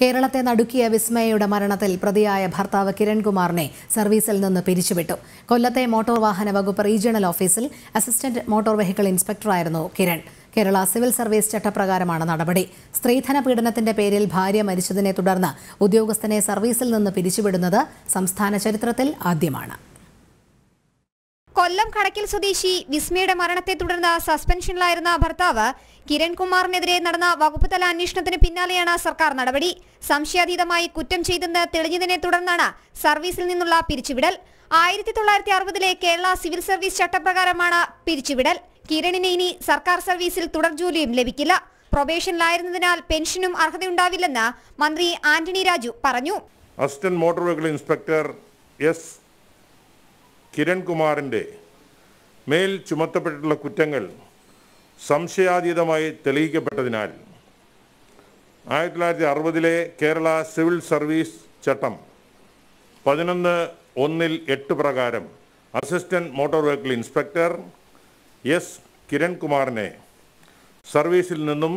കേരളത്തെ നടുക്കിയ വിസ്മയയുടെ മരണത്തിൽ പ്രതിയായ ഭർത്താവ് കിരൺകുമാറിനെ സർവീസിൽ നിന്ന് പിരിച്ചുവിട്ടു. കൊല്ലത്തെ മോട്ടോർ വാഹന വകുപ്പ് റീജിയണൽ ഓഫീസിൽ അസിസ്റ്റന്റ് മോട്ടോർ വെഹിക്കിൾ ഇൻസ്പെക്ടറായിരുന്നു കിരൺ. കേരള സിവിൽ സർവീസ് ചട്ടപ്രകാരമാണ് നടപടി. സ്ത്രീധന പീഡനത്തിന്റെ പേരിൽ ഭാര്യ മരിച്ചതിനെ തുടർന്ന് ഉദ്യോഗസ്ഥനെ സർവീസിൽ നിന്ന് പിരിച്ചുവിടുന്നത് സംസ്ഥാന ചരിത്രത്തിൽ ആദ്യമാണ്. കൊല്ലം കടക്കിൽ സ്വദേശി വിസ്മയുടെ മരണത്തെ തുടർന്ന് സസ്പെൻഷനിലായിരുന്ന ഭർത്താവ് കിരൺകുമാറിനെതിരെ നടന്ന വകുപ്പ് തല അന്വേഷണത്തിന് പിന്നാലെയാണ് സർക്കാർ നടപടി. സംശയാതീതമായി കുറ്റം ചെയ്തെന്ന് തെളിഞ്ഞതിനെ തുടർന്നാണ് സർവീസിൽ നിന്നുള്ള പിരിച്ചുവിടൽ. ആയിരത്തി തൊള്ളായിരത്തി അറുപതിലെ കേരള സിവിൽ സർവീസ് ചട്ടപ്രകാരമാണ് പിരിച്ചുവിടൽ. കിരണിന് ഇനി സർക്കാർ സർവീസിൽ തുടർ ജോലിയും ലഭിക്കില്ല. പ്രൊബേഷനിലായിരുന്നതിനാൽ പെൻഷനും അർഹതയുണ്ടാവില്ലെന്ന് മന്ത്രി ആന്റണി രാജു പറഞ്ഞു. Assistant motor vehicle inspector S. കിരൺകുമാറിന്റെ മേൽ ചുമത്തപ്പെട്ടിട്ടുള്ള കുറ്റങ്ങൾ സംശയാതീതമായി തെളിയിക്കപ്പെട്ടതിനാൽ ആയിരത്തി തൊള്ളായിരത്തി അറുപതിലെ കേരള സിവിൽ സർവീസ് ചട്ടം പതിനൊന്ന് ഒന്നിൽ എട്ട് പ്രകാരം assistant motor vehicle inspector S. കിരൺകുമാറിനെ സർവീസിൽ നിന്നും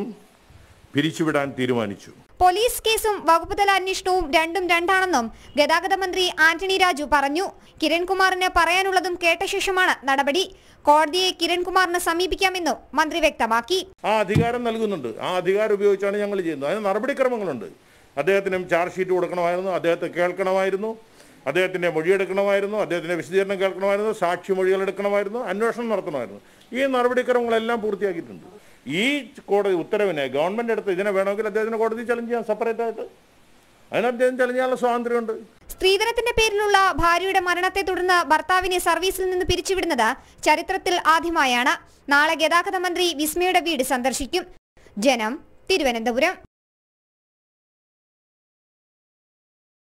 പിരിച്ചുവിടാൻ തീരുമാനിച്ചു. പോലീസ് കേസും വകുപ്പുതല അന്വേഷണവും രണ്ടും രണ്ടാണെന്നും ഗതാഗത മന്ത്രി ആന്റണി രാജു പറഞ്ഞു. കിരൺകുമാറിന് പറയാനുള്ളതും കേട്ട ശേഷമാണ് നടപടി. കോടതിയെ കിരൺകുമാറിന് സമീപിക്കാമെന്നും മന്ത്രി വ്യക്തമാക്കി. ആ അധികാരം നൽകുന്നുണ്ട്. ആ അധികാരം ഉപയോഗിച്ചാണ് ഞങ്ങൾ ചെയ്യുന്നത്. അതിന് നടപടിക്രമങ്ങളുണ്ട്. അദ്ദേഹത്തിന് ചാർജ് ഷീറ്റ് കൊടുക്കണമായിരുന്നു. അദ്ദേഹത്തെ കേൾക്കണമായിരുന്നു. അദ്ദേഹത്തിന്റെ മൊഴിയെടുക്കണമായിരുന്നു. അദ്ദേഹത്തിന്റെ വിശദീകരണം കേൾക്കണമായിരുന്നു. സാക്ഷി മൊഴികൾ എടുക്കണമായിരുന്നു. അന്വേഷണം നടത്തണമായിരുന്നു. ഈ നടപടിക്രമങ്ങളെല്ലാം പൂർത്തിയാക്കിയിട്ടുണ്ട്. ഈ കോടതി ഉത്തരവിനെ ഗവൺമെന്റ് എടുത്ത് ഇതിനെ വേണമെങ്കിൽ അദ്ദേഹത്തിന് കോടതി ചലഞ്ച് ചെയ്യാം സെപ്പറേറ്റ് ആയിട്ട്. അതിന് അദ്ദേഹം ചലഞ്ച് ചെയ്യാനുള്ള സ്വാതന്ത്ര്യമുണ്ട്. സ്ത്രീധനത്തിന്റെ പേരിലുള്ള ഭാര്യയുടെ മരണത്തെ തുടർന്ന് ഭർത്താവിനെ സർവീസിൽ നിന്ന് പിരിച്ചുവിടുന്നത് ചരിത്രത്തിൽ ആദ്യമായാണ്. നാളെ ഗതാഗത മന്ത്രി വിസ്മയുടെ വീട് സന്ദർശിക്കും. ജനം തിരുവനന്തപുരം.